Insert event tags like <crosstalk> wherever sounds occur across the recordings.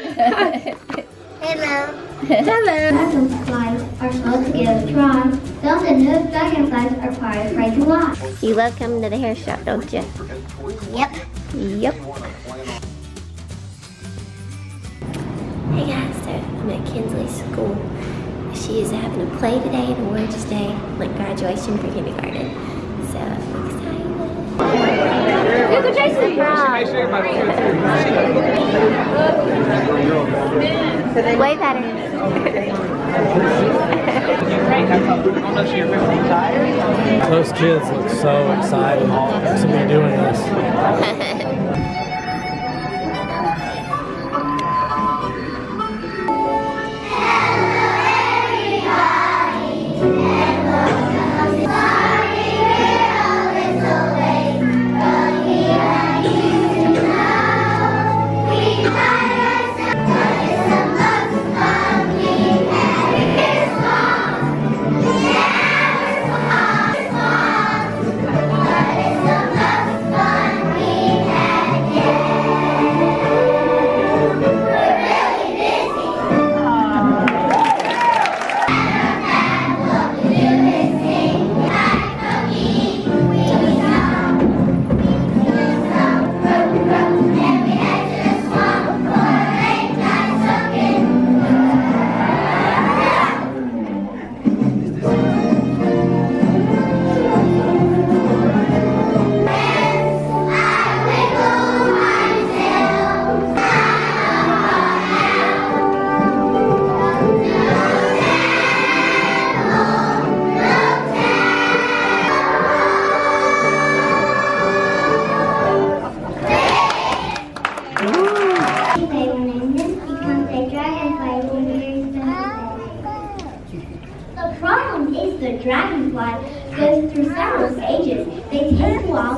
Hello. Hello. Dragonflies are slow to get a try. Those that know dragonflies are quite afraid to lie. You love coming to the hair shop, don't you? Yep. Yep. Hey guys, so I'm at Kinsley school. She is having a play today, an awards day, like graduation for kindergarten. Look at Jason Wave at her. Those kids look so excited to be doing this. <laughs>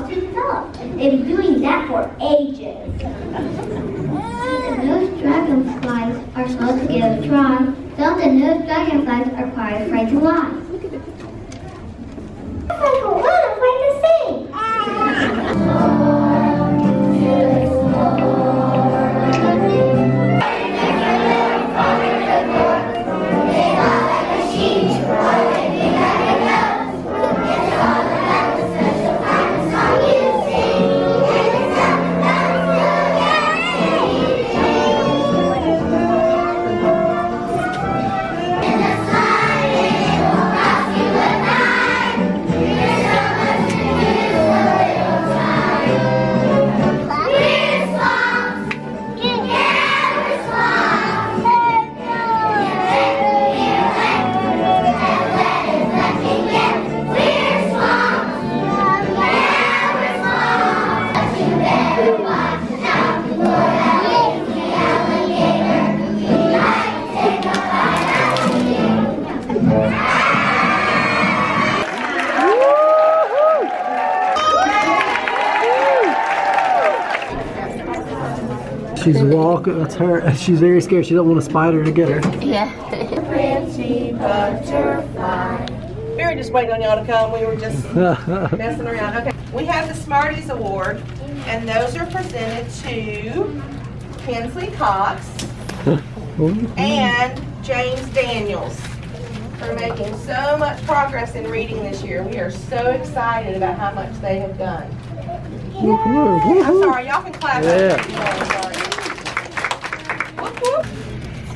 take to been doing that for ages. Those dragonflies are slow to get try. Those that know dragonflies are quite afraid to lie. She's walking, that's her. <laughs> She's very scared. She don't want a spider to get her. Yeah. We were just waiting on y'all to come. We were just <laughs> messing around. Okay. We have the Smarties Award, and those are presented to Kinsley Cox <laughs> and James Daniels for making so much progress in reading this year. We are so excited about how much they have done. I'm sorry, y'all can clap. Yeah.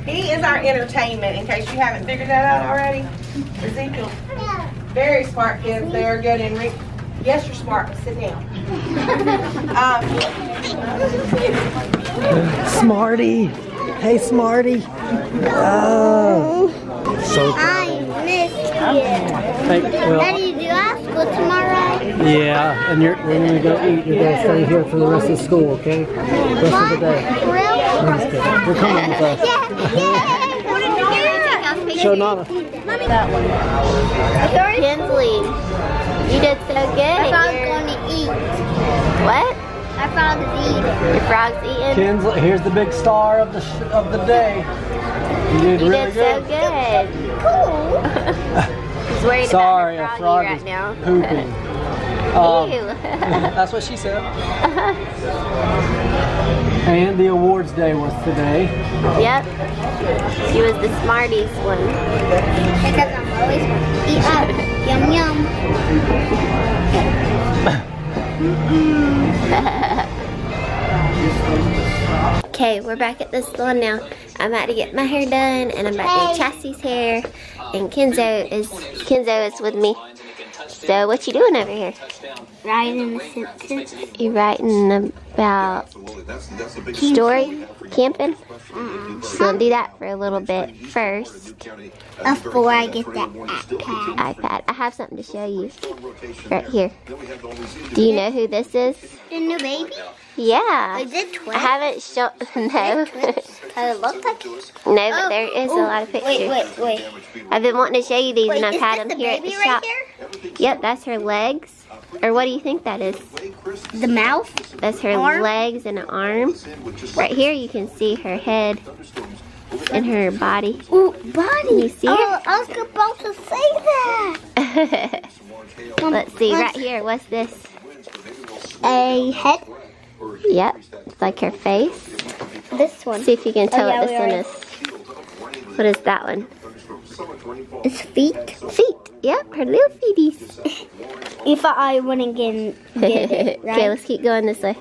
Sorry. Whoop, whoop. He is our entertainment, in case you haven't figured that out already. Ezekiel, very smart kids. They are good in read. Yes, you're smart, but sit down. <laughs> Um, Smarty. Hey, Smarty. Oh. So I missed you. Hey, well, Daddy, do you have school tomorrow? yeah, and you're we're gonna go eat. You're gonna stay here for the rest of school, okay? Rest of the day. For real? That's good. You're coming with us. Yeah. What did you get? Show Nana. Kinsley, you did so good. I thought I was going to eat. What? I thought I was eating. Your frog's eating? Kinsley, here's the big star of the sh of the day. You did You really did so good. good. Cool. <laughs> He's worried Sorry, about a frog is right now. pooping. <laughs> Um, Ew. <laughs> that's what she said. And the awards day was today. Yep. She was the smartest one. Because I'm always eat up. yum yum. Okay, we're back at the salon now. I'm about to get my hair done and I'm about to do Chassie's hair. And Kenzo is Kenzo is with me. So what you doing over here? Writing the Simpsons. You writing about story camping? Just gonna do that for a little bit first. Before I get that iPad. iPad. I have something to show you. Right here. Do you know who this is? The new baby? Yeah. Is it I haven't shown <laughs> no. Cause it looks like. no, but oh, there is a oh, lot of pictures. Wait, wait, wait. I've been wanting to show you these Wait, and I've had them the here at the baby shop. here? Yep, that's her legs. Or what do you think that is? The mouth? That's her Arm? legs and an arm. Right here you can see her head and her body. Ooh, body. You see oh, it? I was about to say that. <laughs> Let's see, right here, what's this? A head. Yep, it's like her face. This one. See if you can oh, tell yeah, what this one is. What is that one? It's feet. Feet. Yep, her little feeties. <laughs> If I wouldn't get, get it, <laughs> right? okay, let's keep going this way.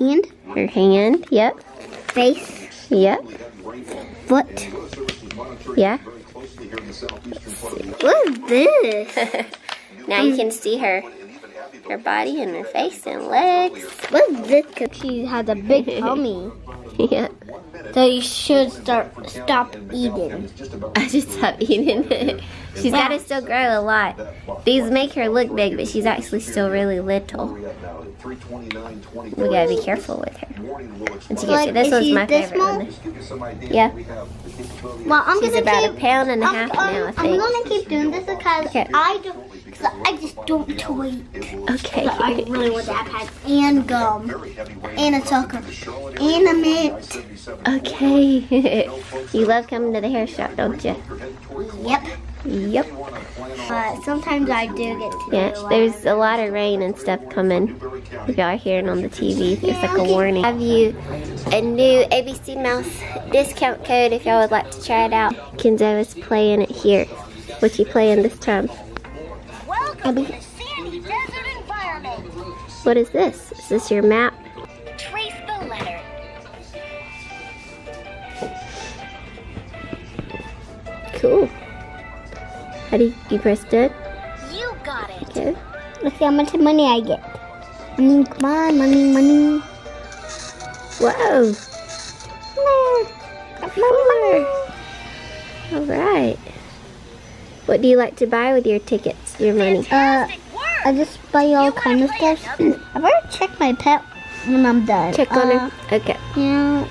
Hand, Her hand. Yep. face, Yep. foot. Yeah. What is this? <laughs> now you can see her her body and her face and legs. What is this? Cause she has a big <laughs> tummy. yeah. So you should start stop eating. <laughs> I just stop eating it. She's got to still grow a lot. These make her look big, but she's actually still really little. We gotta be careful with her. And she gets Like, it. This is one's my this favorite small? one. Yeah. Well, I'm She's gonna about keep. a pound and a I'm, half I'm, now, I think. I'm gonna keep doing this because Okay. I don't. I just don't tweet. Okay. I really want the iPad and gum and a chocolate and a mint. Okay. <laughs> you love coming to the hair shop, don't you? Yep. Yep. But sometimes I do get to Yeah, do. uh, there's a lot of rain and stuff coming. If y'all are hearing on the TV, there's like a warning. Have you a new ABC Mouse discount code if y'all would like to try it out? Kenzo is playing it here. What you playing this time? Welcome sandy desert environment. What is this? Is this your map? Trace the letter. Cool. How do you, you press done? You got it. Okay. Let's see how much money I get. Money, come on, money, money. Whoa. All right. What do you like to buy with your tickets, your money? Uh, I just buy all kind of stuff. <clears throat> I better check my pet when I'm done. Check on uh, her. Okay. Yeah,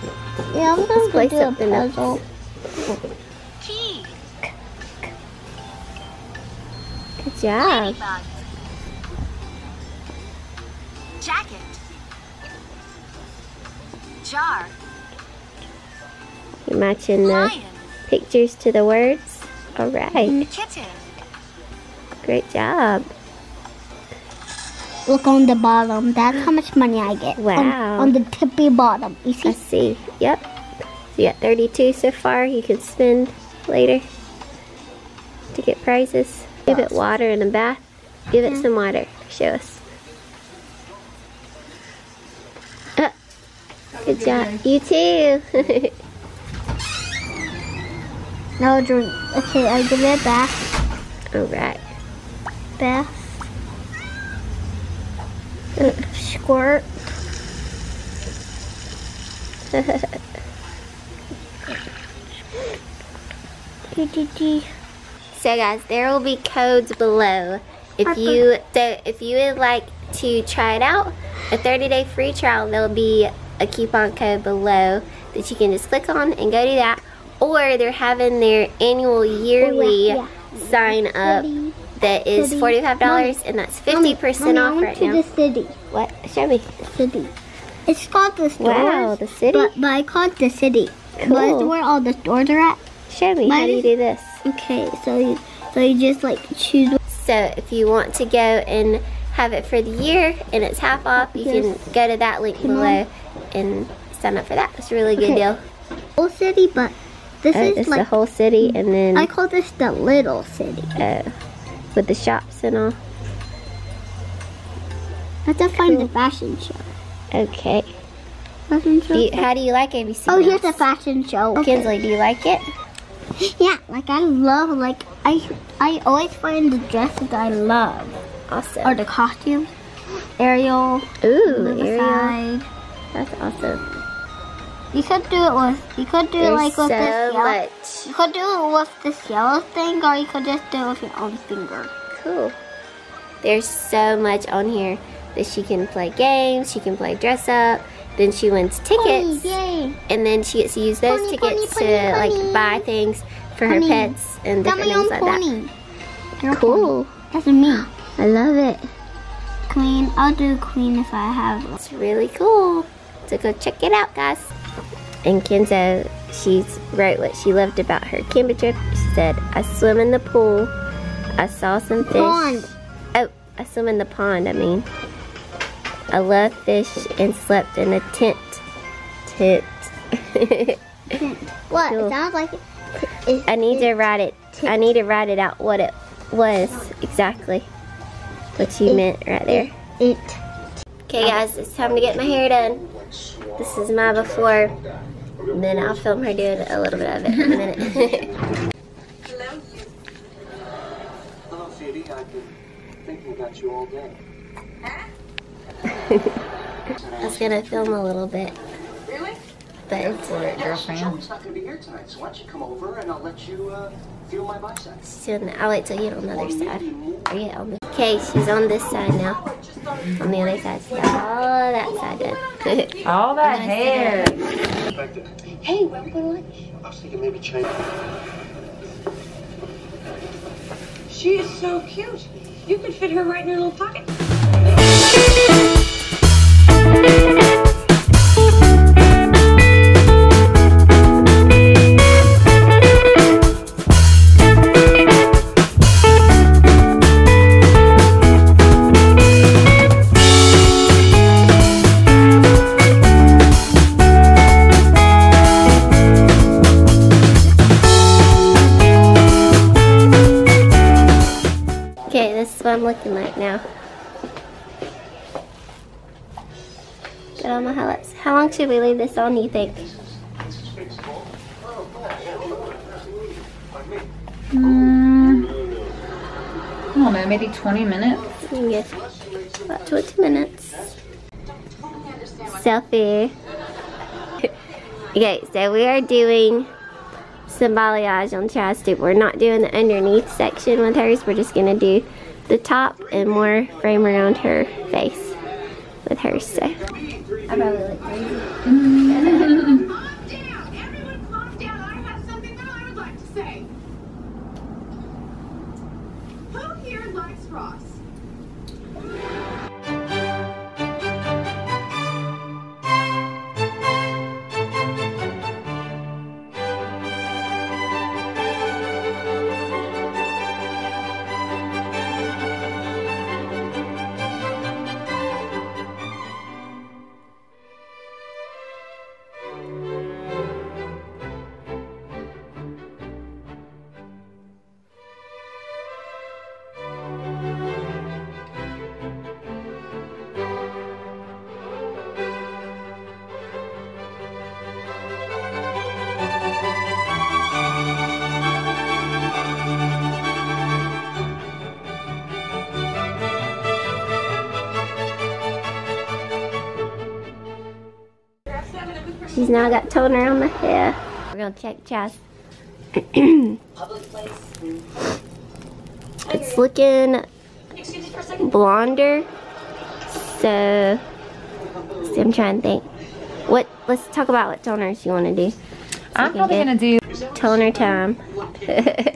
yeah, I'm gonna play go do a something else. puzzle. Key. Good job. Ladybug. Jacket. Jar. You're matching the Lion. pictures to the words. All right. Kitten. Great job. Look on the bottom. That's how much money I get. On- Wow. On, the tippy bottom. You see? I see. Yep. So you got 32 so far. You can spend later to get prizes. Give it water and a bath. Give it some water. Show us. Uh, good job. You too. <laughs> No drink. Okay, I give it a bath. All right. Bath. Squirt. <laughs> So guys, there will be codes below. If you so if you would like to try it out, a 30 day free trial, there'll be a coupon code below that you can just click on and go do that. Or they're having their annual yearly Oh, yeah. sign up. That is City. $45 and that's 50% Mommy, I off went right to now. the city. What? Show me. City. It's called the stores. Wow, the city? But, but I call it the city. But it's Cool. where all the stores are at. Show me. How do you do this? Okay, so you so you just like choose. So if you want to go and have it for the year and it's half off, you can go to that link Come on. below and sign up for that. It's a really good Okay. deal. Whole city, but this Uh, is it's like the whole city and then I call this the little city. uh, with the shops and all. Let's go find the fashion show. Okay. Fashion show. Do you, how do you like ABC? oh, here's the fashion show. Oh, okay. Kinsley, do you like it? <laughs> Yeah, like I love like I I always find the dresses I love Awesome. or the costumes. Ariel, Ooh, Ariel. That's awesome. You could do it with you could do it like with so this yellow. much. You could do it with this yellow thing, or you could just do it with your own finger. Cool. There's so much on here that she can play games, she can play dress up, then she wins tickets, Pony, yay! and then she gets to use those Pony, tickets pony, to like buy things for her pets and different things like that. pony. Your Cool. That's me. I love it. Queen. I'll do queen if I have. one. It's really cool. So go check it out, guys. And Kenzo, she's wrote what she loved about her Kimber trip. She said, I swim in the pool. I saw some fish. Pond. Oh, I swim in the pond, I mean. I love fish and slept in a tent. Tent. What? Cool. It sounds like. It, I need to write it. I need to write it out what it was exactly. What you meant right there. It. Okay guys, it's time to get my hair done. This is my before. And then I'll film her doing a little bit of it in a minute. Hello, Phoebe. I've been thinking about you <laughs> all day. Huh? I was gonna film a little bit. Really? But it's Girlfriend. Joey's not going to be here tonight, so why don't you come over and I'll let you uh, feel my biceps. soon. I'll wait till you get on the other side. Or yeah, on the Okay, she's on this side now. On the other side, she's all that side done. <laughs> All that hair. Hey, where are we going to lunch? I was thinking maybe China. She is so cute. You could fit her right in your little pocket. Highlights. How long should we leave this on, you think? I don't know, maybe 20 minutes. Yes. About 20 minutes. Selfie. <laughs> okay, so we are doing some balayage on Chastity. We're not doing the underneath section with hers. We're just going to do the top and more frame around her face with hers. So <laughs> She's now got toner on the hair. We're gonna check Chaz. <clears throat> it's looking blonder. So, I'm trying to think. What? Let's talk about what toners you want to do. I'm probably gonna do Toner time. <laughs>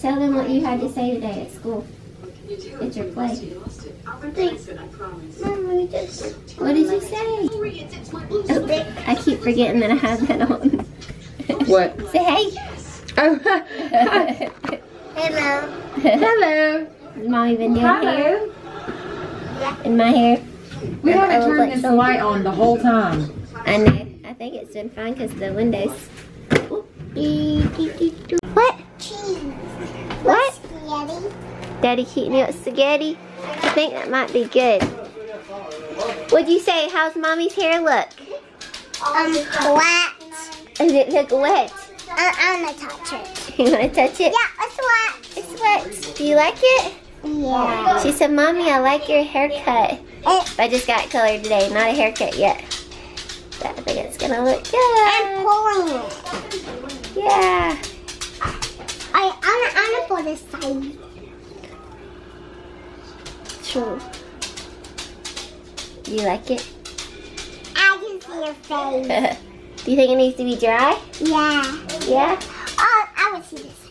Tell tell them what you had to say today at school. What can you do? It's your You play. lost it, you lost it. I'll replace it, I promise. Mom, we just. What did you say? Hurry, it's, it's my blue Oh, I keep forgetting that I have that on. What? Say hey. Oh, <laughs> Hello. hello. Has Mommy been doing hair? In my hair? We I haven't look turned like this some- light on the whole time. I know. I think it's been fine because the windows. What? Cheese. What? Spaghetti. Daddy heating up spaghetti? I think that might be good. What'd you say? How's mommy's hair look? Um, wet. Does it look wet? I, I want to touch it. <laughs> You want to touch it? Yeah, it's wet. It's wet. Do you like it? Yeah. She said, Mommy, I like your haircut. It, I just got colored today, not a haircut yet. But I think it's gonna look I'm good. pulling it. Yeah. I, I'm, I want to put this side. True. Do you like it? I can see your face. <laughs> Do you think it needs to be dry? Yeah. Yeah? Oh, I would see this.